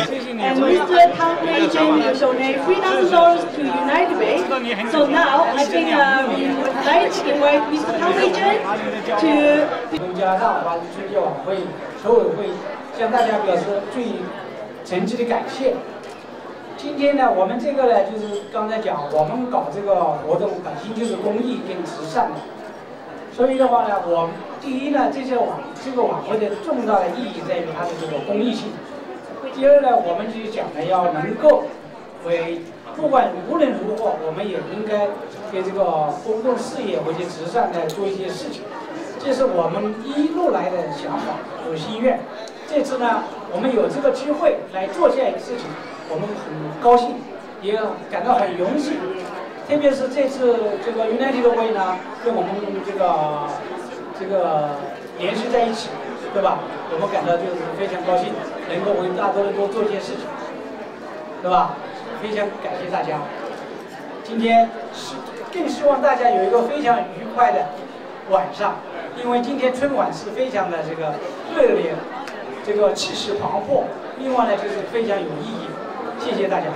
And Mr. Town Agent will donate $3,000 to United Way. So now I think uh, we would like to invite Mr. Town Agent to 东家大华春节晚会筹委会向大家表示最诚挚的感谢。今天呢，我们这个呢，就是刚才讲，我们搞这个活动本身就是公益跟慈善的，所以的话呢，我第一呢，这些晚这个晚会的重大的意义在于它的这个公益性。第二呢，我们就讲呢，要能够为不管无论如何，我们也应该给这个公共事业或者慈善呢做一些事情。这是我们一路来的想法和心愿。这次呢，我们有这个机会来做这件事情，我们很高兴，也感到很荣幸。特别是这次这个 United 的会呢，跟我们这个这个联系在一起，对吧？我们感到就是非常高兴，能够为大多伦多做一件事情，对吧？非常感谢大家。今天是更希望大家有一个非常愉快的晚上。因为今天春晚是非常的这个热烈，这个气势磅礴，另外呢就是非常有意义。谢谢大家。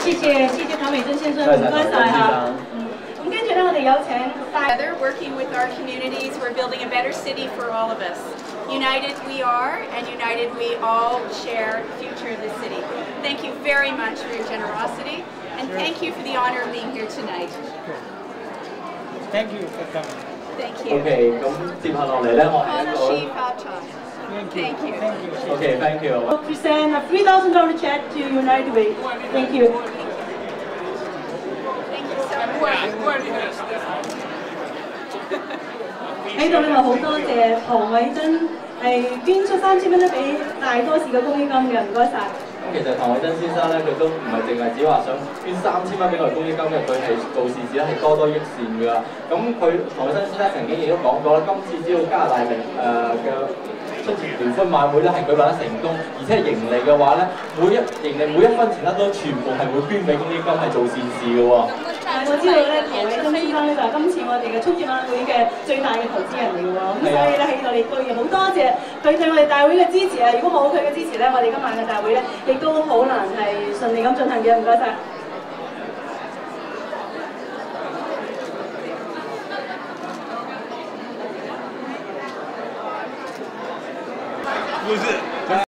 谢谢谢谢唐美珍先生，唔該晒嚇。Together, working with our communities, we're building a better city for all of us. United we are, and united we all share the future of the city. Thank you very much for your generosity, and thank you for the honor of being here tonight. Thank you for coming. Thank you. OK，咁接下落嚟咧，我系一 Honor 个 Chief Houghton. Thank you. Thank you. OK thank you。 will present a $3,000 check to United Way. Thank you. Thank you so much. 喺度咧，我好多謝唐偉珍係捐出三千蚊咧俾大多士嘅公益金嘅，唔該晒。咁其實唐偉珍先生咧，佢都唔係淨係只話想捐三千蚊俾我哋公益金嘅，佢係做事事咧係多多益善噶。咁佢唐偉珍先生曾經亦都講過啦，今次只要加拿大明誒嘅出席聯歡晚會咧係舉辦得成功，而且盈利嘅話咧，每一盈利每一分錢咧都全部係會捐俾公益金，係做善事嘅喎。我知道咧，唐偉金先生咧就係今次我哋嘅春節晚會嘅最大嘅投資人嚟嘅喎，咁所以咧喺度，我哋當然好多謝佢對我哋大會嘅支持啊！如果冇佢嘅支持咧，我哋今晚嘅大會咧亦都好難係順利咁進行嘅，唔該晒。不是。